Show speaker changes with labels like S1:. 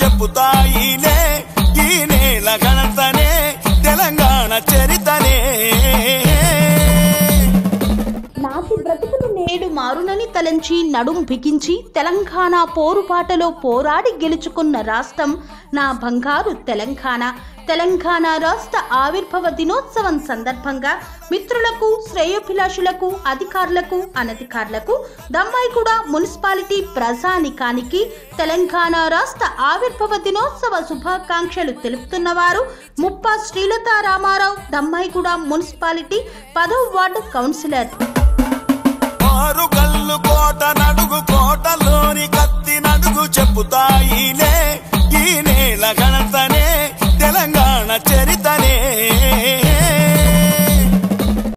S1: చెబుతాయిలే ఈ నేల ఘనతనే తెలంగాణ చరితనే.
S2: నాటి బ్రతుకును నేడు మారునని తలంచి నడుం బిగించి తెలంగాణ పోరుపాటలో పోరాడి గెలుచుకున్న రాష్ట్రం నా బంగారు తెలంగాణ. తెలంగాణ రాష్ట్ర ఆవిర్భవ దినోత్సవం సందర్భంగా మిత్రులకు శ్రేయోభిలాషులకు అధికారులకు అనధికారులకు దమ్మాయిగూడ మున్సిపాలిటీ ప్రజానికానికి తెలంగాణ రాష్ట్ర ఆవిర్భవ దినోత్సవ శుభాకాంక్షలు తెలుపుతున్నవారు ముప్ప శ్రీలత రామారావు దమ్మాయిగూడ మున్సిపాలిటీ పదవ వార్డు కౌన్సిలర్.
S1: కోట కోటలోని కత్తి నడుగు చెప్పుతాయినే ఈ నేల గణతనే తెలంగాణ చే